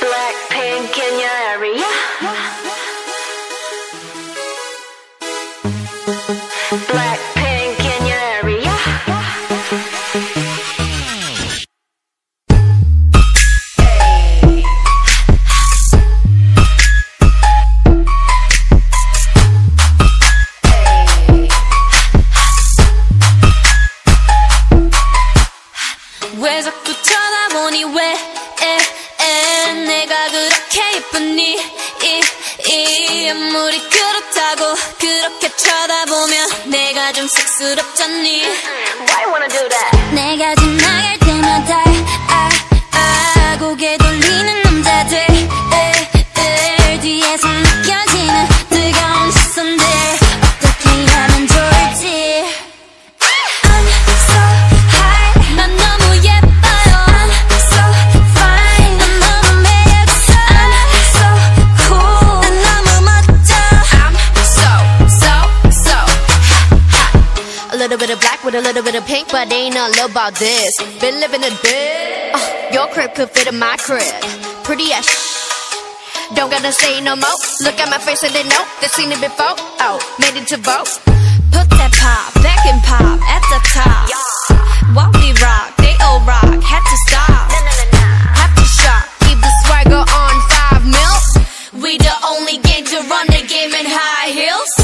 Blackpink in your area. Blackpink in your area. 왜 자꾸 쳐다보니 왜 내가 그렇게 예쁘니 이, 이 아무리 그렇다고 그렇게 쳐다보면 내가 좀 쑥스럽잖니 Why you wanna do that? 내가 지나갈 때마다 아, 아, 고개 돌리 little bit of black with a little bit of pink, but they ain't no love about this. Been living a bit. Uh, your crib could fit in my crib. Pretty as shh. Don't gotta say no more. Look at my face and they know they seen it before. Oh, made it to vote. Put that pop back and pop at the top. While we rock, they all rock. Had to stop. Have to shop. Keep the swagger on five mil. We the only game to run the game in high heels.